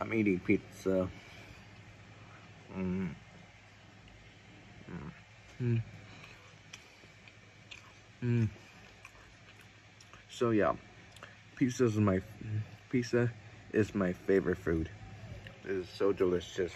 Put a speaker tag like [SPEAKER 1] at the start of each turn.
[SPEAKER 1] I'm eating pizza. Mm. Mm. Mm. So yeah, pizza is my pizza is my favorite food. It is so delicious.